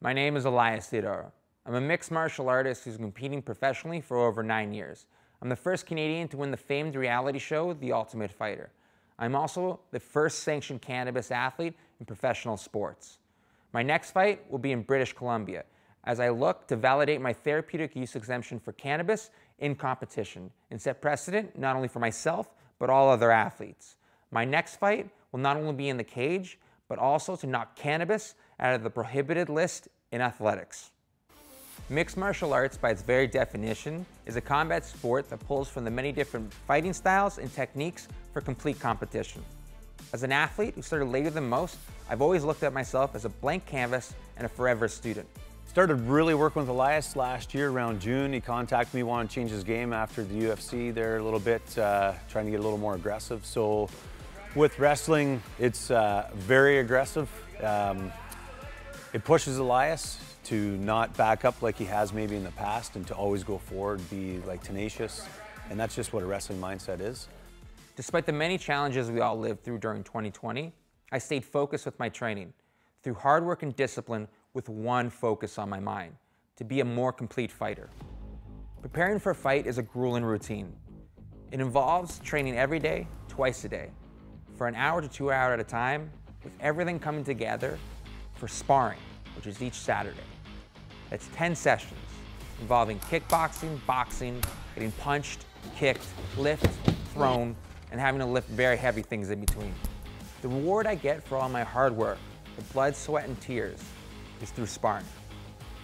My name is Elias Theodorou. I'm a mixed martial artist who's been competing professionally for over nine years. I'm the first Canadian to win the famed reality show, The Ultimate Fighter. I'm also the first sanctioned cannabis athlete in professional sports. My next fight will be in British Columbia as I look to validate my therapeutic use exemption for cannabis in competition and set precedent not only for myself, but all other athletes. My next fight will not only be in the cage, but also to knock cannabis out of the prohibited list in athletics. Mixed martial arts, by its very definition, is a combat sport that pulls from the many different fighting styles and techniques for complete competition. As an athlete who started later than most, I've always looked at myself as a blank canvas and a forever student. Started really working with Elias last year around June. He contacted me, wanted to change his game after the UFC there a little bit, uh, trying to get a little more aggressive. So with wrestling, it's uh, very aggressive. Um, it pushes Elias to not back up like he has maybe in the past and to always go forward, be like tenacious. And that's just what a wrestling mindset is. Despite the many challenges we all lived through during 2020, I stayed focused with my training through hard work and discipline with one focus on my mind, to be a more complete fighter. Preparing for a fight is a grueling routine. It involves training every day, twice a day, for an hour to two hours at a time, with everything coming together for sparring, which is each Saturday. That's 10 sessions involving kickboxing, boxing, getting punched, kicked, lift, thrown, and having to lift very heavy things in between. The reward I get for all my hard work, the blood, sweat, and tears, is through sparring,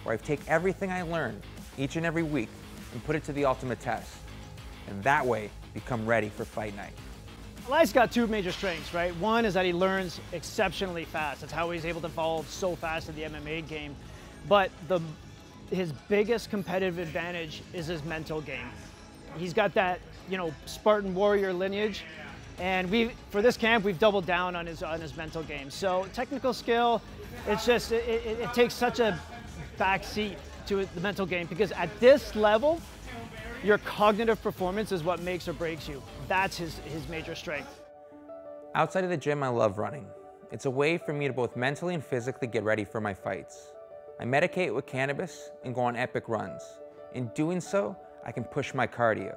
where I take everything I learn each and every week and put it to the ultimate test, and that way become ready for fight night. Elias got two major strengths, right? One is that he learns exceptionally fast. That's how he's able to evolve so fast in the MMA game. But the his biggest competitive advantage is his mental game. He's got that, you know, Spartan warrior lineage. And we, for this camp, we've doubled down on his on his mental game. So technical skill, it's just it, it, it takes such a backseat to the mental game because at this level, your cognitive performance is what makes or breaks you. That's his, his major strength. Outside of the gym, I love running. It's a way for me to both mentally and physically get ready for my fights. I medicate with cannabis and go on epic runs. In doing so, I can push my cardio,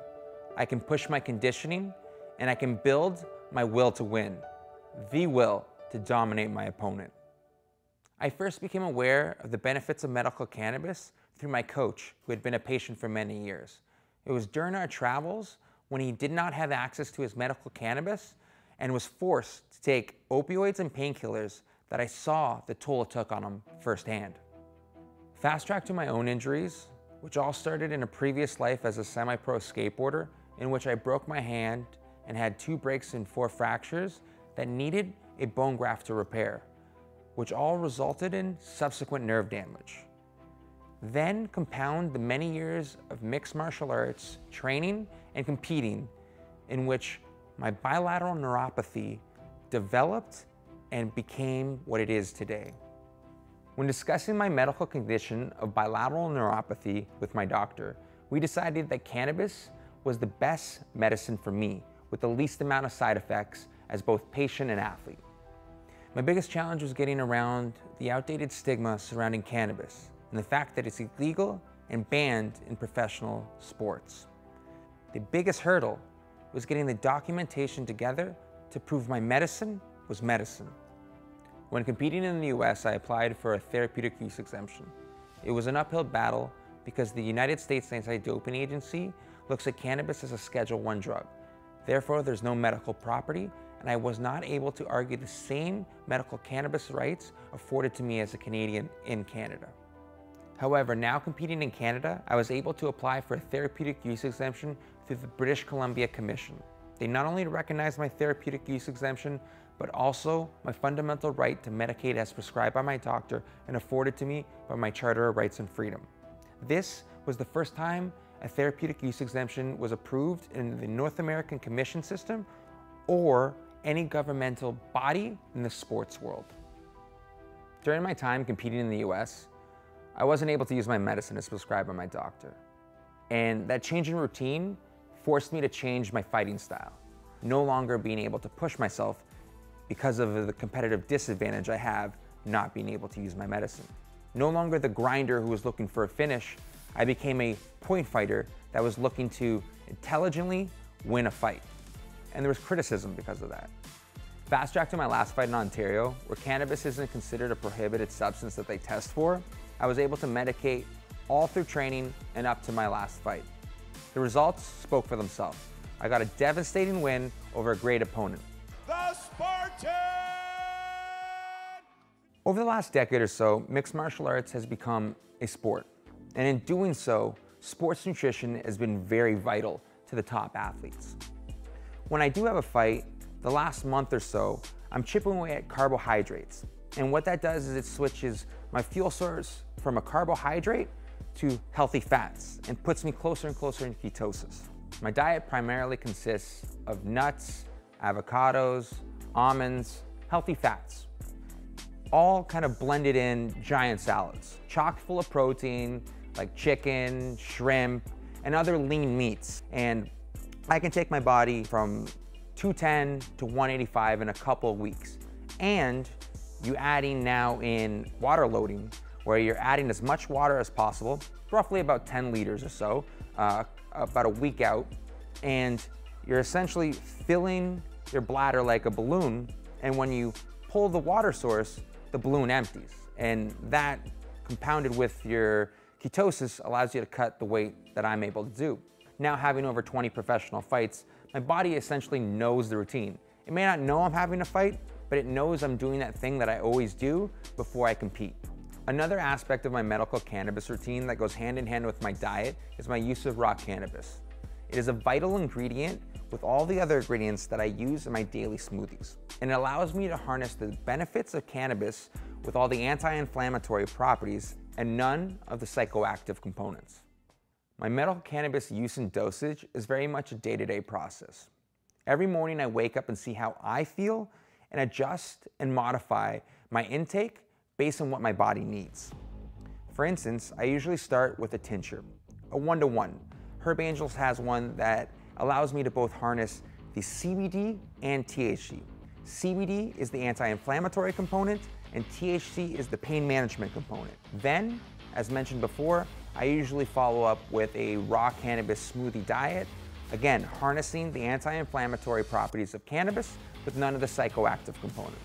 I can push my conditioning, and I can build my will to win, the will to dominate my opponent. I first became aware of the benefits of medical cannabis through my coach, who had been a patient for many years. It was during our travels when he did not have access to his medical cannabis and was forced to take opioids and painkillers that I saw the toll it took on him firsthand. Fast track to my own injuries, which all started in a previous life as a semi-pro skateboarder in which I broke my hand and had two breaks and four fractures that needed a bone graft to repair, which all resulted in subsequent nerve damage. Then compound the many years of mixed martial arts training and competing in which my bilateral neuropathy developed and became what it is today. When discussing my medical condition of bilateral neuropathy with my doctor, we decided that cannabis was the best medicine for me with the least amount of side effects as both patient and athlete. My biggest challenge was getting around the outdated stigma surrounding cannabis and the fact that it's illegal and banned in professional sports. The biggest hurdle was getting the documentation together to prove my medicine was medicine. When competing in the US, I applied for a therapeutic use exemption. It was an uphill battle because the United States Anti-Doping Agency looks at cannabis as a Schedule 1 drug. Therefore, there's no medical property, and I was not able to argue the same medical cannabis rights afforded to me as a Canadian in Canada. However, now competing in Canada, I was able to apply for a therapeutic use exemption through the British Columbia Commission. They not only recognized my therapeutic use exemption, but also my fundamental right to medicate as prescribed by my doctor and afforded to me by my Charter of Rights and Freedom. This was the first time a therapeutic use exemption was approved in the North American Commission system or any governmental body in the sports world. During my time competing in the US, I wasn't able to use my medicine as prescribed by my doctor. And that change in routine forced me to change my fighting style, no longer being able to push myself because of the competitive disadvantage I have not being able to use my medicine. No longer the grinder who was looking for a finish, I became a point fighter that was looking to intelligently win a fight. And there was criticism because of that. Fast track to my last fight in Ontario, where cannabis isn't considered a prohibited substance that they test for, I was able to medicate all through training and up to my last fight. The results spoke for themselves. I got a devastating win over a great opponent. The Spartan! Over the last decade or so, mixed martial arts has become a sport. And in doing so, sports nutrition has been very vital to the top athletes. When I do have a fight, the last month or so, I'm chipping away at carbohydrates. And what that does is it switches my fuel source from a carbohydrate to healthy fats and puts me closer and closer in ketosis. My diet primarily consists of nuts, avocados, almonds, healthy fats, all kind of blended in giant salads, chock full of protein like chicken, shrimp, and other lean meats. And I can take my body from 210 to 185 in a couple of weeks. And you adding now in water loading, where you're adding as much water as possible, roughly about 10 liters or so, uh, about a week out, and you're essentially filling your bladder like a balloon, and when you pull the water source, the balloon empties. And that compounded with your ketosis allows you to cut the weight that I'm able to do. Now having over 20 professional fights, my body essentially knows the routine. It may not know I'm having a fight, but it knows I'm doing that thing that I always do before I compete. Another aspect of my medical cannabis routine that goes hand in hand with my diet is my use of raw cannabis. It is a vital ingredient with all the other ingredients that I use in my daily smoothies. And it allows me to harness the benefits of cannabis with all the anti-inflammatory properties and none of the psychoactive components. My medical cannabis use and dosage is very much a day-to-day process. Every morning I wake up and see how I feel and adjust and modify my intake based on what my body needs. For instance, I usually start with a tincture, a one-to-one. Herb Angels has one that allows me to both harness the CBD and THC. CBD is the anti-inflammatory component and THC is the pain management component. Then, as mentioned before, I usually follow up with a raw cannabis smoothie diet, again, harnessing the anti-inflammatory properties of cannabis with none of the psychoactive component.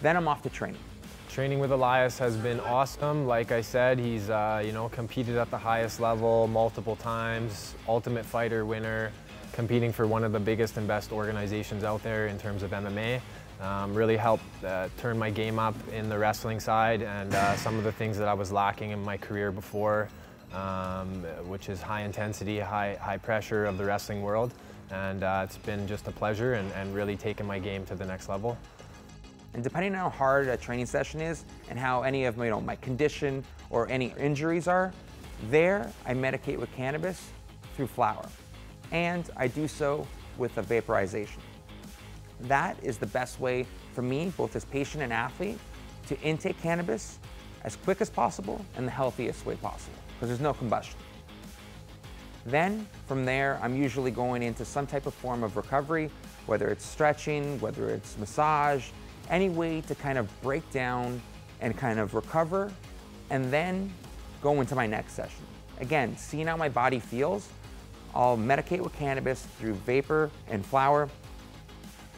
Then I'm off to training. Training with Elias has been awesome. Like I said, he's uh, you know competed at the highest level multiple times, Ultimate Fighter winner, competing for one of the biggest and best organizations out there in terms of MMA. Um, really helped uh, turn my game up in the wrestling side and uh, some of the things that I was lacking in my career before, um, which is high intensity, high, high pressure of the wrestling world. And uh, it's been just a pleasure and, and really taken my game to the next level. And depending on how hard a training session is and how any of my, you know, my condition or any injuries are, there I medicate with cannabis through flower. And I do so with a vaporization. That is the best way for me, both as patient and athlete, to intake cannabis as quick as possible and the healthiest way possible, because there's no combustion. Then, from there, I'm usually going into some type of form of recovery, whether it's stretching, whether it's massage, any way to kind of break down and kind of recover and then go into my next session. Again, seeing how my body feels, I'll medicate with cannabis through vapor and flower.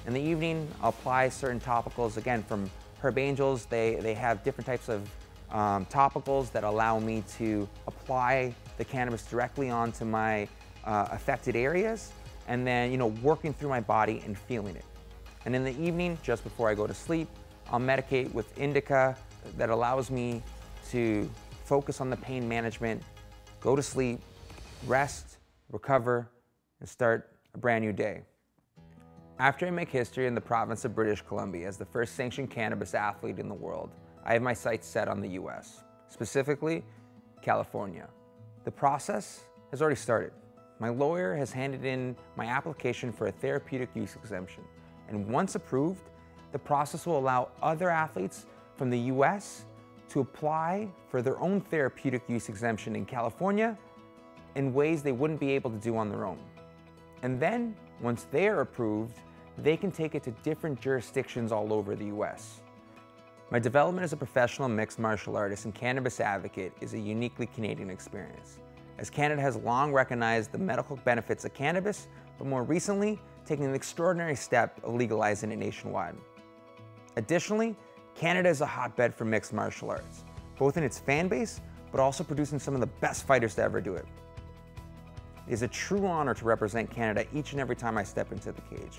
In the evening, I'll apply certain topicals, again, from Herb Angels. They, they have different types of um, topicals that allow me to apply the cannabis directly onto my uh, affected areas and then, you know, working through my body and feeling it. And in the evening, just before I go to sleep, I'll medicate with indica that allows me to focus on the pain management, go to sleep, rest, recover, and start a brand new day. After I make history in the province of British Columbia as the first sanctioned cannabis athlete in the world, I have my sights set on the US, specifically California. The process has already started. My lawyer has handed in my application for a therapeutic use exemption. And once approved, the process will allow other athletes from the US to apply for their own therapeutic use exemption in California in ways they wouldn't be able to do on their own. And then, once they're approved, they can take it to different jurisdictions all over the US. My development as a professional mixed martial artist and cannabis advocate is a uniquely Canadian experience, as Canada has long recognized the medical benefits of cannabis, but more recently, taking an extraordinary step of legalizing it nationwide. Additionally, Canada is a hotbed for mixed martial arts, both in its fan base, but also producing some of the best fighters to ever do it. It is a true honor to represent Canada each and every time I step into the cage.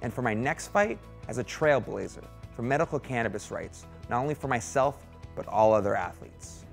And for my next fight, as a trailblazer for medical cannabis rights, not only for myself, but all other athletes.